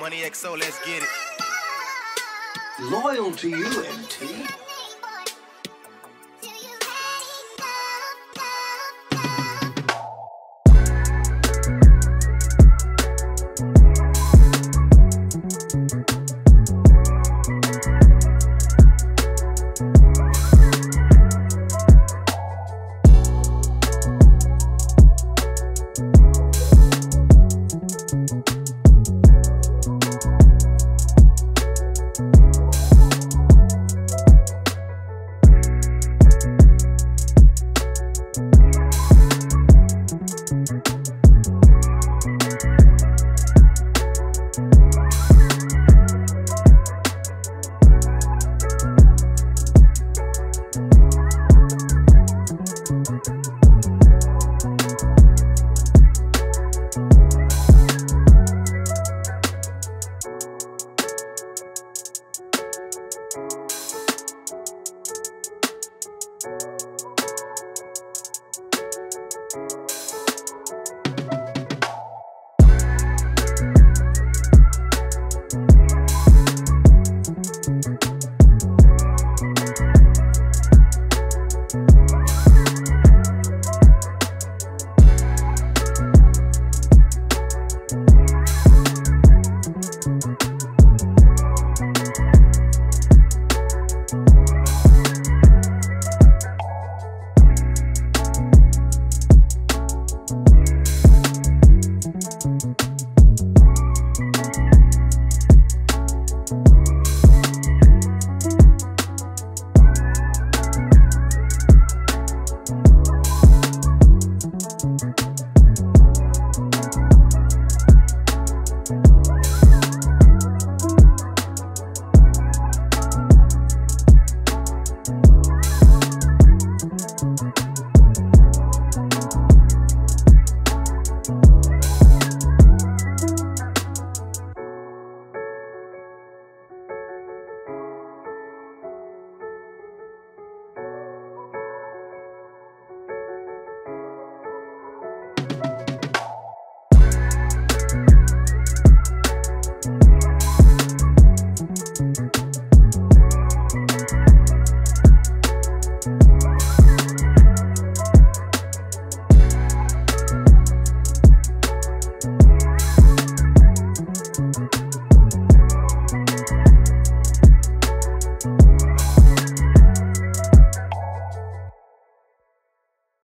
Money XO, let's get it. Loyal to you, MT.